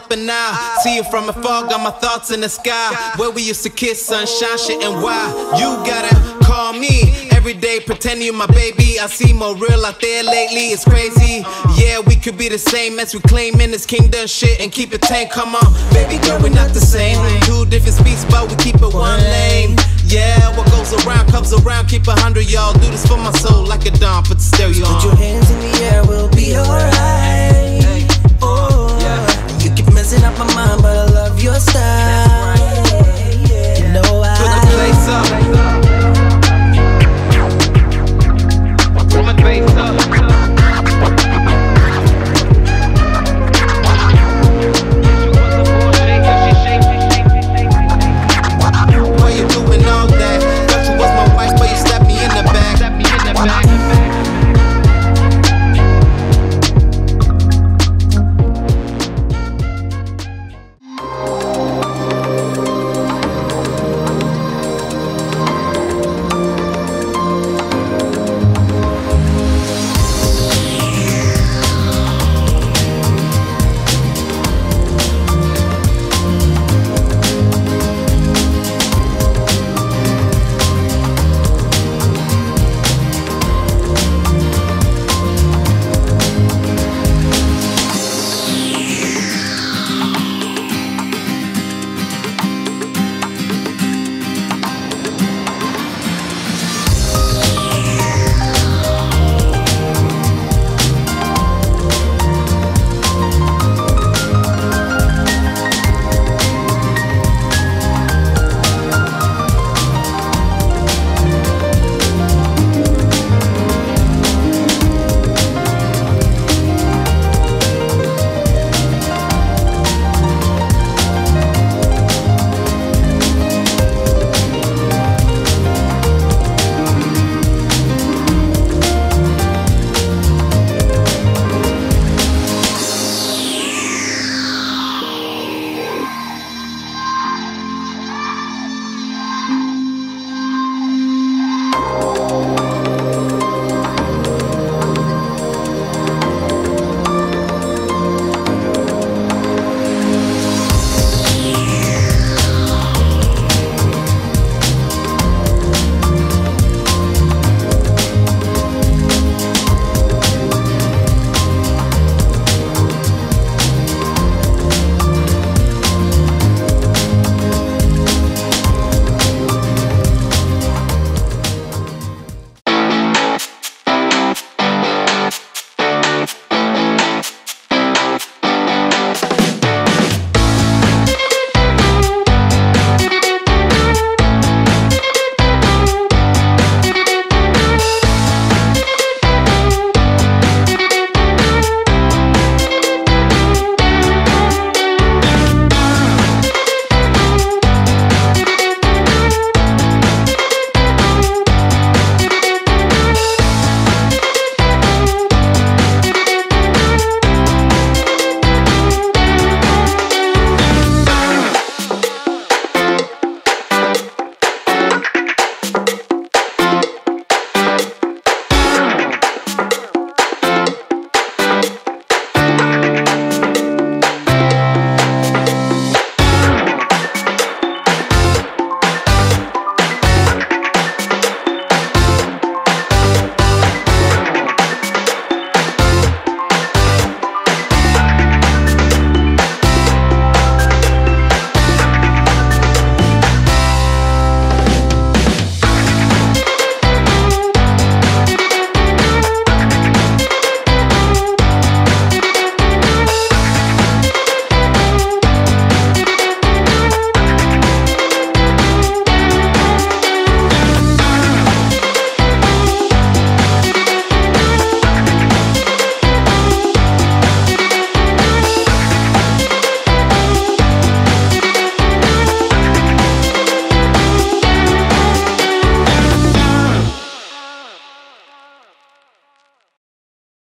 up and out. See you from afar, got my thoughts in the sky. Where we used to kiss, sunshine, shit, and why? You gotta call me every day, pretending you're my baby. I see more real out there lately, it's crazy. Yeah, we could be the same as we claim in this kingdom shit and keep it tame. Come on, baby girl, we're not the same. Two different speeds, but we keep it one lane. Yeah, what goes around comes around. Keep a hundred, y'all. Do this for my soul like a dawn. Put the stereo Put your hands in the air, we'll be alright messing up my mind, but I love your style. You know I. Put the place up.